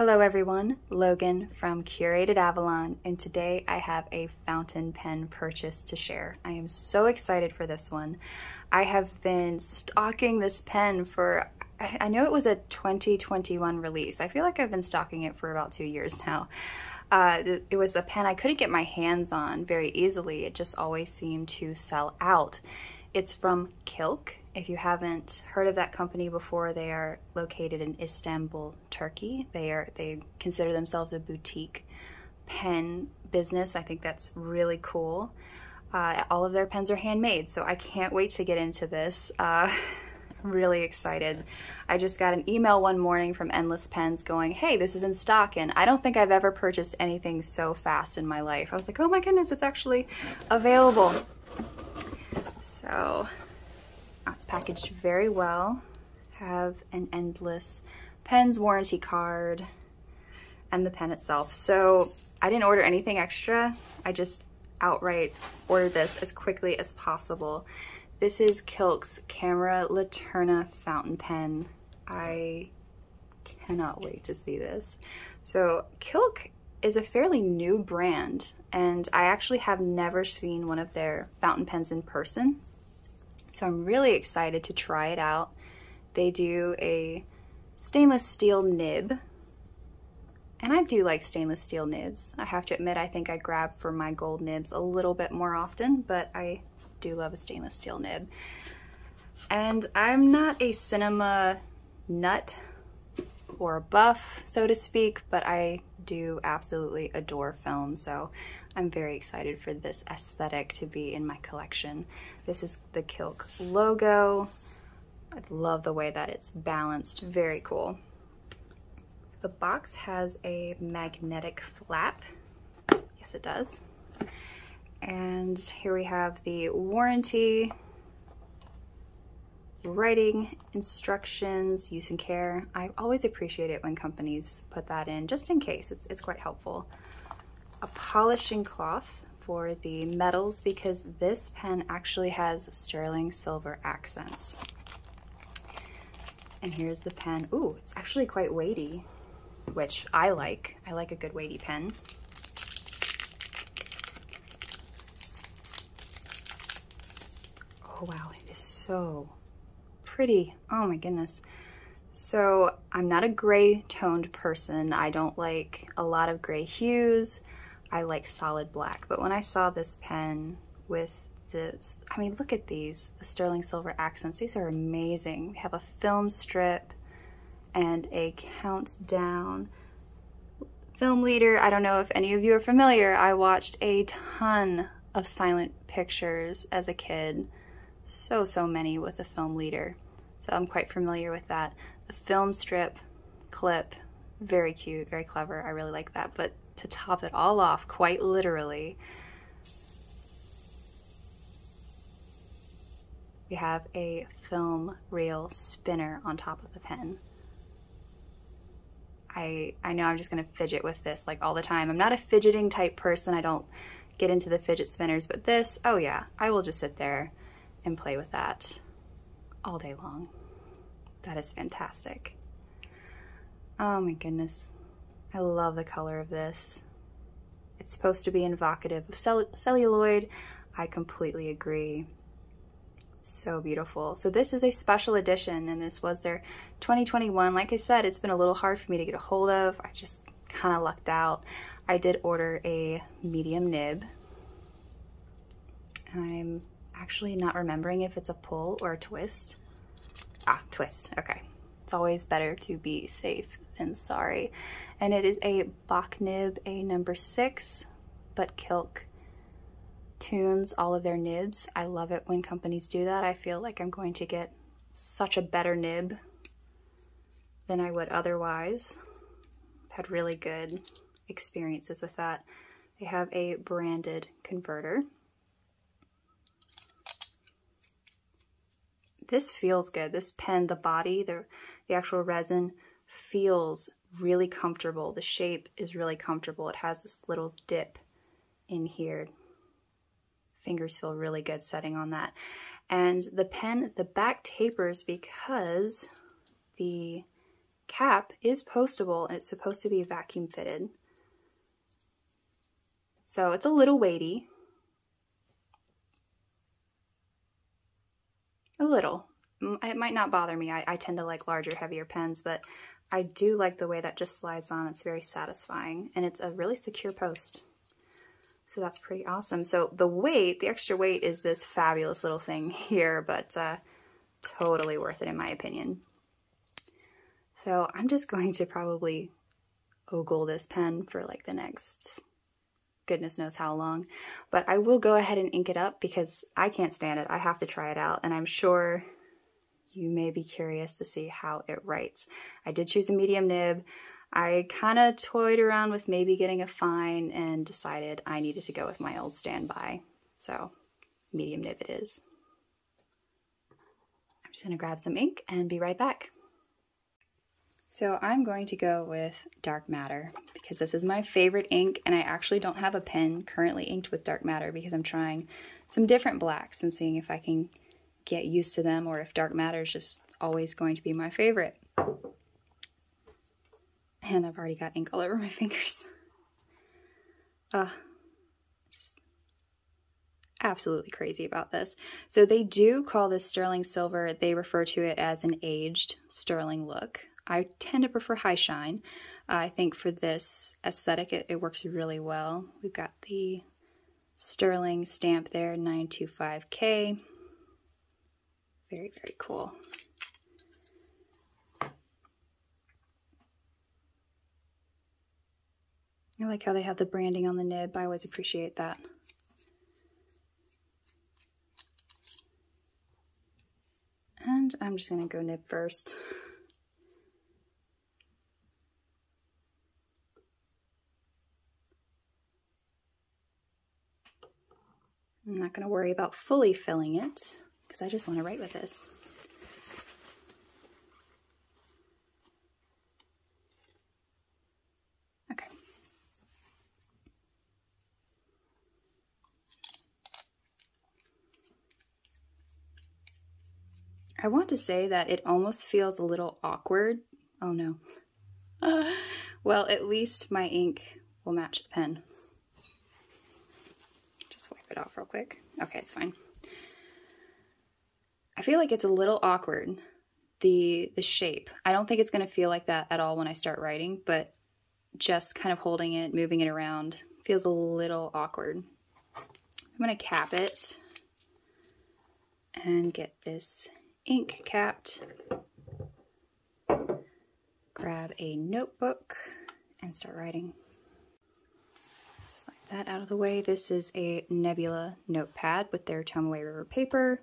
Hello everyone, Logan from Curated Avalon, and today I have a fountain pen purchase to share. I am so excited for this one. I have been stalking this pen for, I know it was a 2021 release. I feel like I've been stalking it for about two years now. Uh, it was a pen I couldn't get my hands on very easily. It just always seemed to sell out. It's from Kilk, if you haven't heard of that company before, they are located in Istanbul, Turkey. They are they consider themselves a boutique pen business. I think that's really cool. Uh, all of their pens are handmade, so I can't wait to get into this. Uh, really excited. I just got an email one morning from Endless Pens going, hey, this is in stock, and I don't think I've ever purchased anything so fast in my life. I was like, oh my goodness, it's actually available. So packaged very well. Have an endless pens warranty card and the pen itself. So I didn't order anything extra. I just outright ordered this as quickly as possible. This is Kilk's Camera Laterna fountain pen. I cannot wait to see this. So Kilk is a fairly new brand and I actually have never seen one of their fountain pens in person. So I'm really excited to try it out. They do a stainless steel nib. And I do like stainless steel nibs. I have to admit, I think I grab for my gold nibs a little bit more often, but I do love a stainless steel nib. And I'm not a cinema nut or a buff, so to speak, but I do absolutely adore film. So I'm very excited for this aesthetic to be in my collection. This is the Kilk logo. I love the way that it's balanced, very cool. So the box has a magnetic flap. Yes, it does. And here we have the warranty, writing instructions, use and care. I always appreciate it when companies put that in, just in case, it's, it's quite helpful a polishing cloth for the metals because this pen actually has sterling silver accents. And here's the pen. Ooh, it's actually quite weighty, which I like. I like a good weighty pen. Oh wow, it is so pretty. Oh my goodness. So I'm not a gray toned person. I don't like a lot of gray hues. I like solid black. But when I saw this pen with this, I mean, look at these, the sterling silver accents. These are amazing. We have a film strip and a countdown film leader. I don't know if any of you are familiar. I watched a ton of silent pictures as a kid. So, so many with a film leader. So I'm quite familiar with that. The film strip clip, very cute, very clever. I really like that. But to top it all off, quite literally, we have a film reel spinner on top of the pen. I, I know I'm just gonna fidget with this like all the time. I'm not a fidgeting type person. I don't get into the fidget spinners, but this, oh yeah, I will just sit there and play with that all day long. That is fantastic. Oh my goodness. I love the color of this. It's supposed to be evocative of cell celluloid. I completely agree. So beautiful. So this is a special edition and this was their 2021. Like I said, it's been a little hard for me to get a hold of. I just kind of lucked out. I did order a medium nib. and I'm actually not remembering if it's a pull or a twist. Ah, twist, okay. It's always better to be safe than sorry. And it is a Bock nib, a number six, but Kilk tunes all of their nibs. I love it when companies do that. I feel like I'm going to get such a better nib than I would otherwise. I've had really good experiences with that. They have a branded converter. This feels good. This pen, the body, the, the actual resin feels really comfortable. The shape is really comfortable. It has this little dip in here. Fingers feel really good setting on that. And the pen, the back tapers because the cap is postable and it's supposed to be vacuum fitted. So it's a little weighty. A little. It might not bother me. I, I tend to like larger, heavier pens, but I do like the way that just slides on. It's very satisfying and it's a really secure post. So that's pretty awesome. So the weight, the extra weight is this fabulous little thing here, but uh, totally worth it in my opinion. So I'm just going to probably ogle this pen for like the next goodness knows how long. But I will go ahead and ink it up because I can't stand it. I have to try it out and I'm sure you may be curious to see how it writes. I did choose a medium nib. I kind of toyed around with maybe getting a fine and decided I needed to go with my old standby. So medium nib it is. I'm just to grab some ink and be right back. So I'm going to go with Dark Matter because this is my favorite ink and I actually don't have a pen currently inked with Dark Matter because I'm trying some different blacks and seeing if I can get used to them or if Dark Matter is just always going to be my favorite. And I've already got ink all over my fingers. Uh, absolutely crazy about this. So they do call this sterling silver, they refer to it as an aged sterling look. I tend to prefer high shine. Uh, I think for this aesthetic, it, it works really well. We've got the sterling stamp there, 925K. Very, very cool. I like how they have the branding on the nib. I always appreciate that. And I'm just going to go nib first. I'm not going to worry about fully filling it because I just want to write with this. Okay. I want to say that it almost feels a little awkward. Oh no. Well, at least my ink will match the pen it off real quick. Okay, it's fine. I feel like it's a little awkward, the, the shape. I don't think it's going to feel like that at all when I start writing, but just kind of holding it, moving it around feels a little awkward. I'm going to cap it and get this ink capped. Grab a notebook and start writing that out of the way. This is a Nebula notepad with their Tomoe River paper.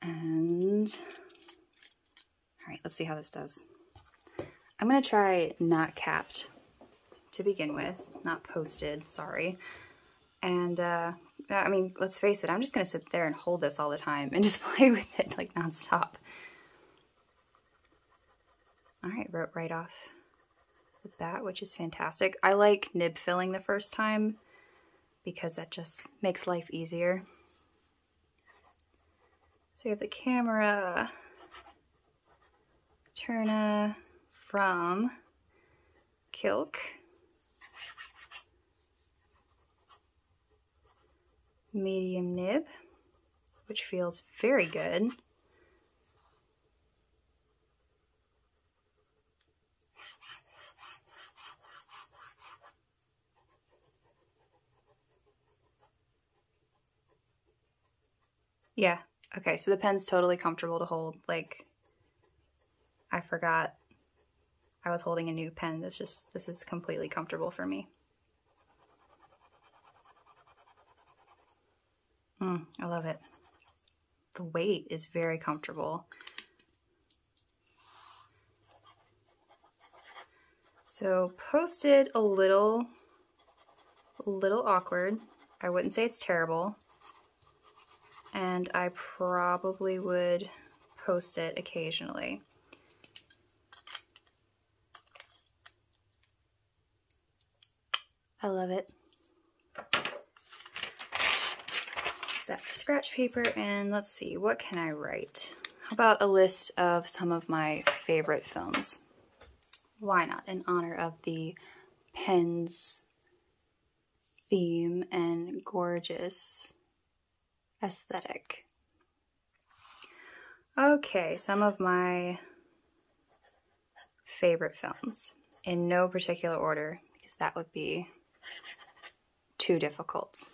And, all right, let's see how this does. I'm gonna try not capped to begin with, not posted, sorry. And, uh, I mean, let's face it, I'm just gonna sit there and hold this all the time and just play with it like nonstop. All right, wrote right off that, which is fantastic. I like nib filling the first time because that just makes life easier. So you have the camera, Laterna from Kilk. Medium nib, which feels very good. Yeah. Okay, so the pen's totally comfortable to hold. Like, I forgot I was holding a new pen. This just, this is completely comfortable for me. Mm, I love it. The weight is very comfortable. So posted a little, a little awkward. I wouldn't say it's terrible and I probably would post it occasionally. I love it. Use that for scratch paper and let's see, what can I write? How about a list of some of my favorite films? why not, in honor of the Pens theme and gorgeous aesthetic. Okay, some of my favorite films in no particular order because that would be too difficult.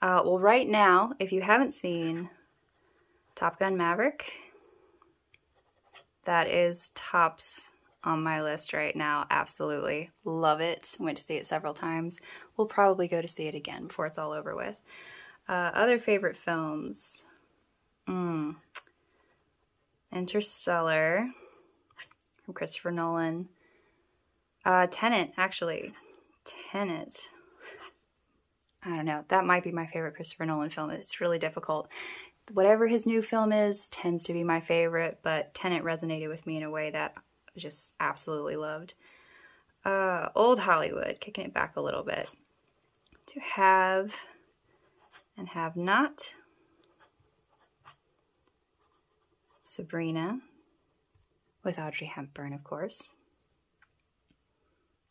Uh, well, right now, if you haven't seen Top Gun Maverick, that is tops on my list right now. Absolutely. Love it. Went to see it several times. We'll probably go to see it again before it's all over with. Uh, other favorite films. Mm. Interstellar from Christopher Nolan. Uh, Tenet, actually. Tenet. I don't know. That might be my favorite Christopher Nolan film. It's really difficult. Whatever his new film is tends to be my favorite, but Tenet resonated with me in a way that I just absolutely loved. Uh, old Hollywood, kicking it back a little bit. To have and have not. Sabrina with Audrey Hepburn, of course.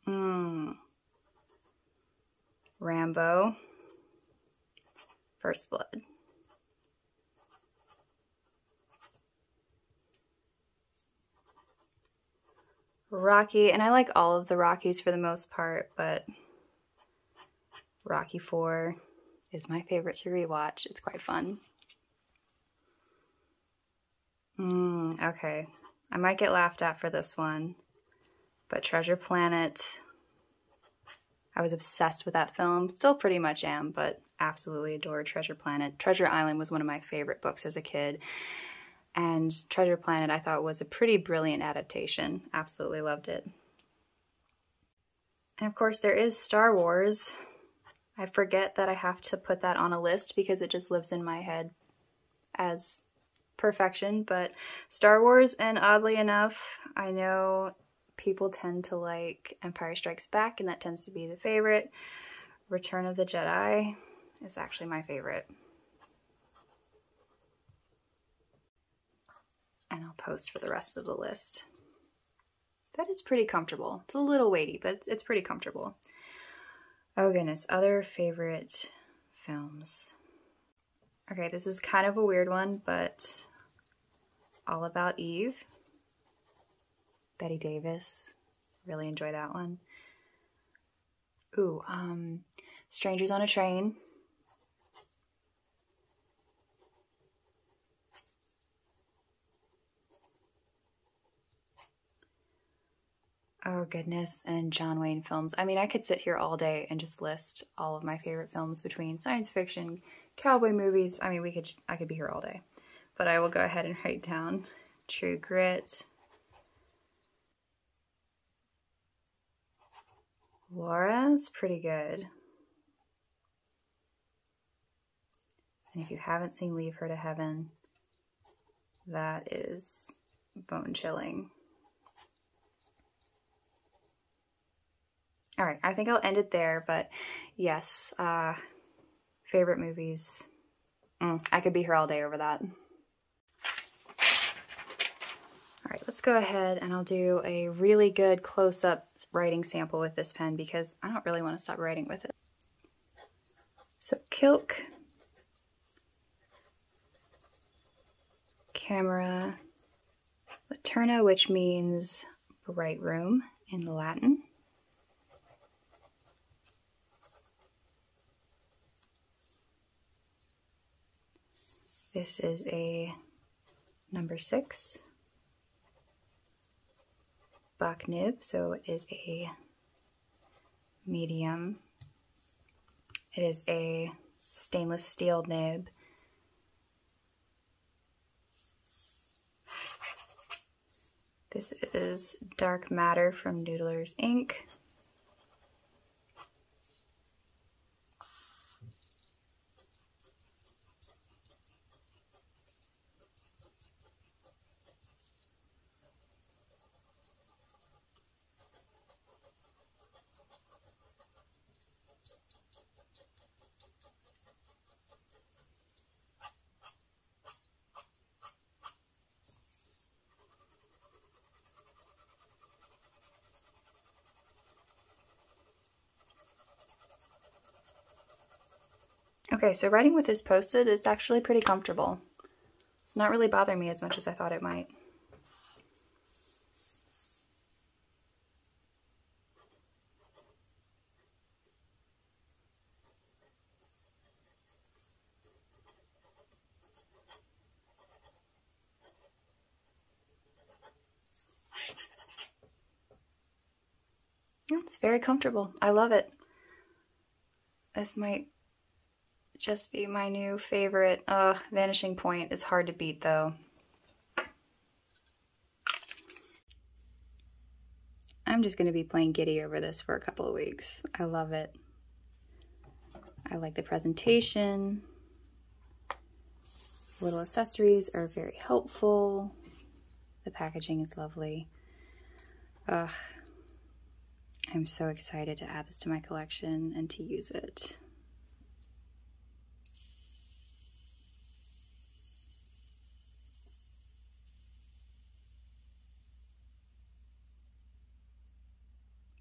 Mm. Rambo, First Blood. Rocky, and I like all of the Rockies for the most part, but Rocky 4 is my favorite to rewatch. It's quite fun. Mm, okay, I might get laughed at for this one, but Treasure Planet, I was obsessed with that film. Still pretty much am, but absolutely adore Treasure Planet. Treasure Island was one of my favorite books as a kid. And Treasure Planet I thought was a pretty brilliant adaptation. Absolutely loved it. And of course there is Star Wars. I forget that I have to put that on a list because it just lives in my head as perfection, but Star Wars, and oddly enough, I know people tend to like Empire Strikes Back, and that tends to be the favorite. Return of the Jedi is actually my favorite. And I'll post for the rest of the list. That is pretty comfortable. It's a little weighty, but it's, pretty comfortable. Oh goodness, other favorite films. Okay, this is kind of a weird one, but All About Eve. Bette Davis. Really enjoy that one. Ooh, um, Strangers on a Train. Oh goodness, and John Wayne films. I mean, I could sit here all day and just list all of my favorite films between science fiction, cowboy movies. I mean, we could I could be here all day. But I will go ahead and write down True Grit. Laura's pretty good. And if you haven't seen Leave Her to Heaven, that is bone chilling. All right, I think I'll end it there, but yes, uh, favorite movies. Mm, I could be here all day over that. All right, let's go ahead and I'll do a really good close-up writing sample with this pen because I don't really want to stop writing with it. So Kilk, camera, Laterna, which means bright room in Latin. This is a number six Bock nib, so it is a medium. It is a stainless steel nib. This is Dark Matter from Noodler's Ink. Okay, so writing with this post-it, it's actually pretty comfortable. It's not really bothering me as much as I thought it might. It's very comfortable. I love it. This might just be my new favorite. Ugh, Vanishing Point is hard to beat though. I'm just going to be playing giddy over this for a couple of weeks. I love it. I like the presentation. Little accessories are very helpful. The packaging is lovely. Ugh, I'm so excited to add this to my collection and to use it.